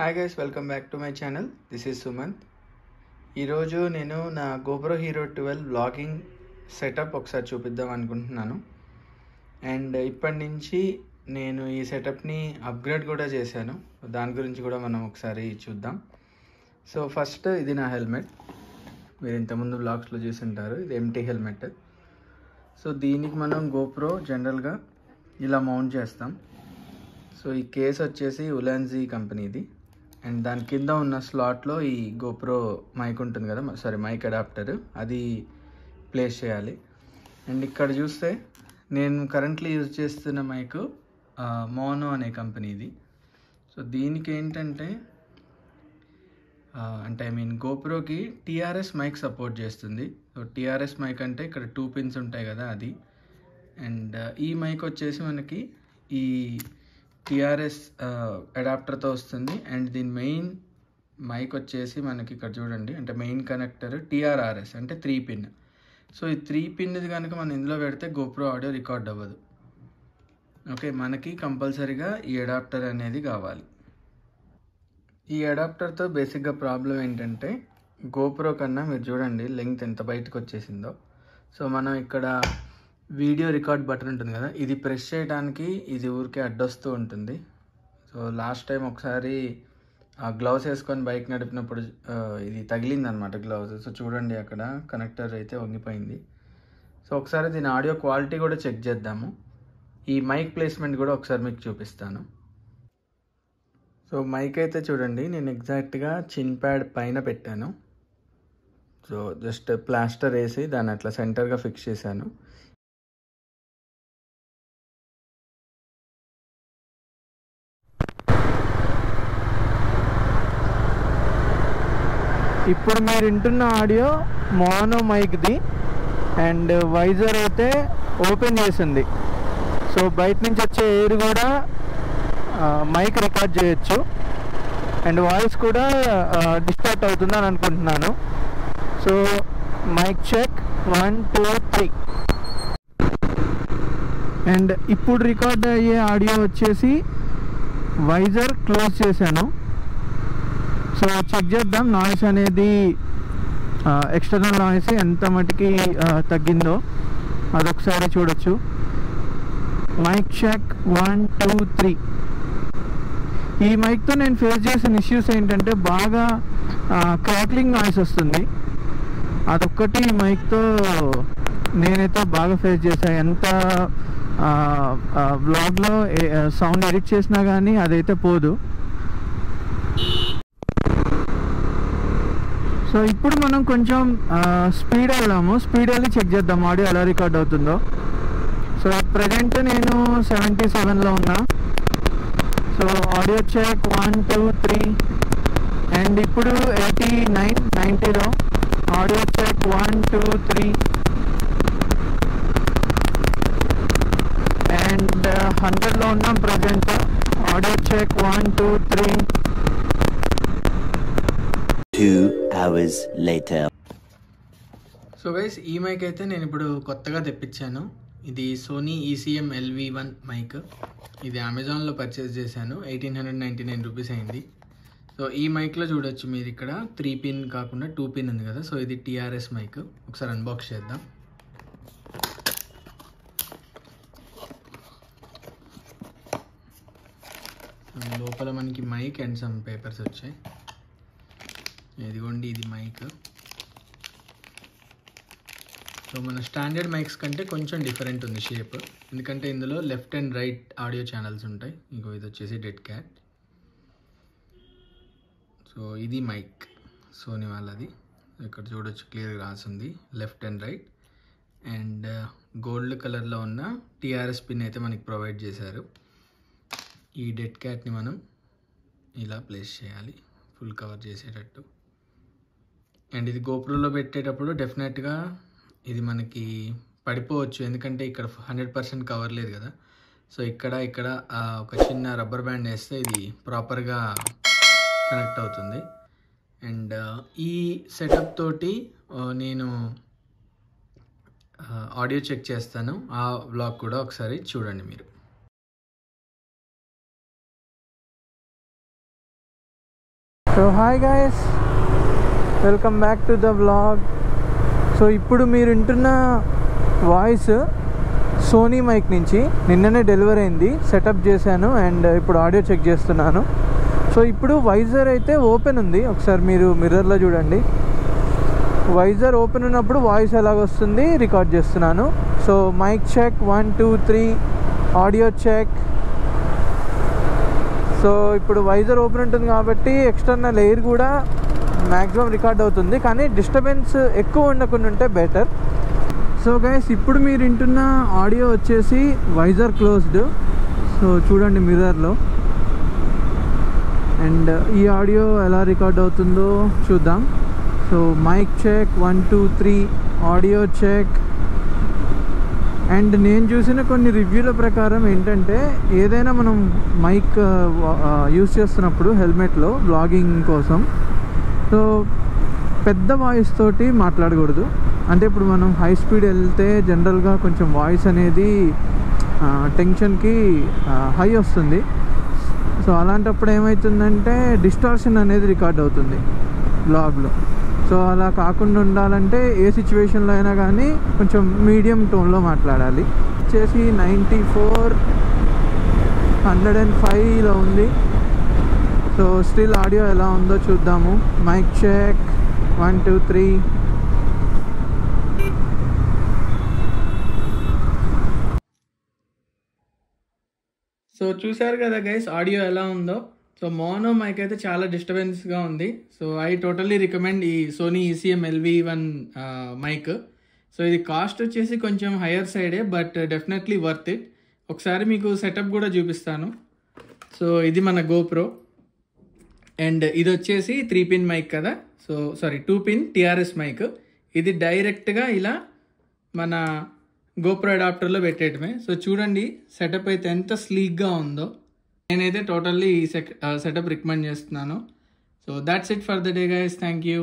Hi guys welcome back to my channel this is Sumanth ఈరోజు నేను నా GoPro Hero twelve vlogging setup ఒకసారి చూపిద్దాం అనుకుంటున్నాను. అండ్ ఇప్పటి నుంచి నేను ఈ సెటప్ని అప్గ్రేడ్ కూడా చేశాను. దాని గురించి కూడా మనం ఒకసారి చూద్దాం. సో ఫస్ట్ ఇది నా హెల్మెట్ మీరు ఇంతకుముందు బ్లాగ్స్లో చూసుంటారు. ఇది ఎంటీ హెల్మెట్ సో దీనికి మనం గోప్రో జనరల్గా ఇలా మౌంట్ చేస్తాం. సో ఈ కేస్ వచ్చేసి ఉలాన్జీ కంపెనీది అండ్ దాని కింద ఉన్న స్లాట్లో ఈ గోప్రో మైక్ ఉంటుంది కదా సారీ మైక్ అడాప్టర్ అది ప్లేస్ చేయాలి. అండ్ ఇక్కడ చూస్తే నేను కరెంట్లీ యూజ్ చేస్తున్న మైక్ మోనో అనే కంపెనీది సో దీనికి ఏంటంటే అంటే ఐ మీన్ గోప్రోకి టీఆర్ఎస్ మైక్ సపోర్ట్ చేస్తుంది. సో టీఆర్ఎస్ మైక్ అంటే ఇక్కడ టూ పిన్స్ ఉంటాయి కదా అది. అండ్ ఈ మైక్ వచ్చేసి మనకి ఈ టిఆర్ఎస్ అడాప్టర్తో వస్తుంది. అండ్ దీని మెయిన్ మైక్ వచ్చేసి మనకి ఇక్కడ చూడండి. అంటే మెయిన్ కనెక్టర్ టీఆర్ఆర్ఎస్ అంటే త్రీ పిన్ సో ఈ త్రీ పిన్ది కనుక మనం ఇందులో పెడితే గోప్రో ఆడియో రికార్డ్ అవ్వదు. ఓకే మనకి కంపల్సరీగా ఈ అడాప్టర్ అనేది కావాలి. ఈ అడాప్టర్తో బేసిక్గా ప్రాబ్లం ఏంటంటే గోప్రో కన్నా మీరు చూడండి లెంగ్త్ ఎంత బయటకు వచ్చేసిందో. సో మనం ఇక్కడ వీడియో రికార్డ్ బటన్ ఉంటుంది కదా ఇది ప్రెస్ చేయడానికి ఇది ఊరికే అడ్డొస్తూ ఉంటుంది. సో లాస్ట్ టైం ఒకసారి ఆ గ్లౌస్ వేసుకొని బైక్ నడిపినప్పుడు ఇది తగిలిందనమాట గ్లౌజ్ సో చూడండి అక్కడ కనెక్టర్ అయితే వంగిపోయింది. సో ఒకసారి దీని ఆడియో క్వాలిటీ కూడా చెక్ చేద్దాము. ఈ మైక్ ప్లేస్మెంట్ కూడా ఒకసారి మీకు చూపిస్తాను. సో మైక్ అయితే చూడండి నేను ఎగ్జాక్ట్గా చిన్ ప్యాడ్ పైన పెట్టాను. సో జస్ట్ ప్లాస్టర్ వేసి దాన్ని అట్లా సెంటర్గా ఫిక్స్ చేశాను. ఇప్పుడు మీరు వింటున్న ఆడియో మోనో మైక్ది అండ్ వైజర్ అయితే ఓపెన్ చేసింది. సో బయట నుంచి వచ్చే ఎయిర్ కూడా మైక్ రికార్డ్ చేయొచ్చు. అండ్ వాయిస్ కూడా డిస్టార్ట్ అవుతుందని అనుకుంటున్నాను. So mic check one two three. And ఇప్పుడు రికార్డ్ అయ్యే ఆడియో వచ్చేసి వైజర్ క్లోజ్ చేశాను. సో చెక్ చేద్దాం. నాయిస్ అనేది ఎక్స్టర్నల్ నాయిస్ ఎంత మటుకి తగ్గిందో అదొకసారి చూడొచ్చు. Mic check one two three ఈ మైక్తో నేను ఫేస్ చేసిన ఇష్యూస్ ఏంటంటే బాగా క్రాక్లింగ్ నాయిస్ వస్తుంది. అదొక్కటి ఈ మైక్తో నేనైతే బాగా ఫేస్ చేశాను ఎంత బ్లాగ్లో సౌండ్ ఎడిట్ చేసినా కానీ అదైతే పోదు. సో ఇప్పుడు మనం కొంచెం స్పీడ్ వెళ్ళాము. స్పీడ్ వెళ్ళి చెక్ చేద్దాం ఆడియో ఎలా రికార్డ్ అవుతుందో. సో ప్రజెంట్ నేను సెవెంటీ సెవెన్లో ఉన్నా. So audio check one two three and ఇప్పుడు eighty nine నైంటీలో audio check one two three and హండ్రెడ్లో ఉన్నాం present audio check one two three Two. Hours later. So guys ఈ mic అయితే నేను ఇప్పుడు కొత్తగా తెప్పించాను. ఇది Sony ECM LV one mic ఇది అమెజాన్లో పర్చేస్ చేశాను. Eighteen hundred ninety nine rupees అయింది. సో ఈ మైక్లో చూడొచ్చు మీరు ఇక్కడ. త్రీ పిన్ కాకుండా టూ పిన్ ఉంది కదా. సో ఇది టీఆర్ఎస్ మైక్ ఒకసారి అన్బాక్స్ చేద్దాం. లోపల మనకి మైక్ అండ్ సమ్ పేపర్స్ వచ్చాయి. ఇదిగోండి ఇది మైక్ సో మన స్టాండర్డ్ మైక్స్ కంటే కొంచెం డిఫరెంట్ ఉంది షేప్ ఎందుకంటే ఇందులో left and right audio channels ఉంటాయి. ఇంకో ఇది వచ్చేసి డెడ్ క్యాట్ సో ఇది మైక్ సోనీ వాళ్ళది. ఇక్కడ చూడొచ్చు క్లియర్గా రాసింది. Left and right and gold కలర్లో ఉన్న టీఆర్ఎస్ పిన్ అయితే మనకి ప్రొవైడ్ చేశారు. ఈ డెడ్ క్యాట్ని మనం ఇలా ప్లేస్ చేయాలి. ఫుల్ కవర్ చేసేటట్టు. అండ్ ఇది గోపురంలో పెట్టేటప్పుడు డెఫినెట్గా ఇది మనకి పడిపోవచ్చు. ఎందుకంటే ఇక్కడ హండ్రెడ్ పర్సెంట్ కవర్ లేదు కదా. సో ఇక్కడ ఇక్కడ ఒక చిన్న రబ్బర్ బ్యాండ్ వేస్తే ఇది ప్రాపర్గా కనెక్ట్ అవుతుంది. అండ్ uh, ఈ సెటప్ తోటి uh, నేను uh, ఆడియో చెక్ చేస్తాను. ఆ బ్లాగ్ కూడా ఒకసారి చూడండి మీరు. So hi guys welcome back to the vlog. So ఇప్పుడు మీరు వింటున్న వాయిస్ సోనీ మైక్ నుంచి నిన్ననే డెలివరీ అయింది. సెటప్ చేశాను అండ్ ఇప్పుడు ఆడియో చెక్ చేస్తున్నాను. సో ఇప్పుడు వైజర్ అయితే ఓపెన్ ఉంది. ఒకసారి మీరు మిర్రర్లో చూడండి. వైజర్ ఓపెన్ ఉన్నప్పుడు వాయిస్ ఎలాగ వస్తుంది రికార్డ్ చేస్తున్నాను. So mic check one two three audio check so ఇప్పుడు వైజర్ ఓపెన్ ఉంటుంది కాబట్టి ఎక్స్టర్నల్ ఎయిర్ కూడా మ్యాక్సిమం రికార్డ్ అవుతుంది కానీ డిస్టర్బెన్స్ ఎక్కువ ఉండకుండా ఉంటే బెటర్ సో గైస్ ఇప్పుడు మీరు వింటున్న ఆడియో వచ్చేసి వైజర్ క్లోజ్డ్ సో చూడండి మిర్రర్లో అండ్ ఈ ఆడియో ఎలా రికార్డ్ అవుతుందో చూద్దాం. So mic check one two three audio check and నేను చూసిన కొన్ని రివ్యూల ప్రకారం ఏంటంటే ఏదైనా మనం మైక్ యూస్ uh, uh, చేస్తున్నప్పుడు హెల్మెట్లో బ్లాగింగ్ కోసం సో పెద్ద వాయిస్ తోటి మాట్లాడకూడదు. అంటే ఇప్పుడు మనం హై స్పీడ్ వెళ్తే జనరల్గా కొంచెం వాయిస్ అనేది టెన్షన్కి హై వస్తుంది. సో అలాంటప్పుడు ఏమవుతుందంటే డిస్టార్షన్ అనేది రికార్డ్ అవుతుంది బ్లాగ్లో సో అలా కాకుండా ఉండాలంటే ఏ సిచ్యువేషన్లో అయినా కానీ కొంచెం మీడియం టోన్లో మాట్లాడాలి. వచ్చేసి నైంటీ ఫోర్ హండ్రెడ్ అండ్ ఫైవ్లో ఉంది. సో స్టిల్ ఆడియో ఎలా ఉందో చూద్దాము. Mic check one two three so చూసారు కదా గైస్ ఆడియో ఎలా ఉందో. సో మోనో మైక్ అయితే చాలా డిస్టర్బెన్స్గా ఉంది. సో ఐ టోటల్లీ రికమెండ్ ఈ Sony ECM LV one mic so ఇది కాస్ట్ వచ్చేసి కొంచెం హయ్యర్ సైడే బట్ డెఫినెట్లీ వర్త్ ఇట్ ఒకసారి మీకు సెటప్ కూడా చూపిస్తాను. సో ఇది మన గోప్రో అండ్ ఇది వచ్చేసి త్రీ పిన్ మైక్ కదా so sorry two pin TRS mic ఇది డైరెక్ట్గా ఇలా మన గోప్రో అడాప్టర్లో పెట్టేయటమే. సో చూడండి సెటప్ అయితే ఎంత స్లీక్గా ఉందో. నేనైతే టోటల్లీ ఈ సెటప్ రికమెండ్ చేస్తున్నాను. So that's it for the day guys thank you